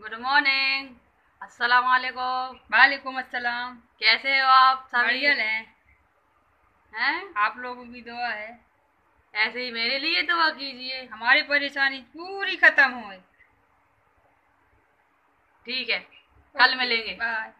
Good morning अस्सलाम वालेकुम वालेकुम अस्सलाम। कैसे हो आप? सभी हैं। हैं? आप लोगों की दुआ है। ऐसे ही मेरे लिए दुआ कीजिए। हमारी परेशानी पूरी खत्म हो ठीक है कल मिलेंगे। बाय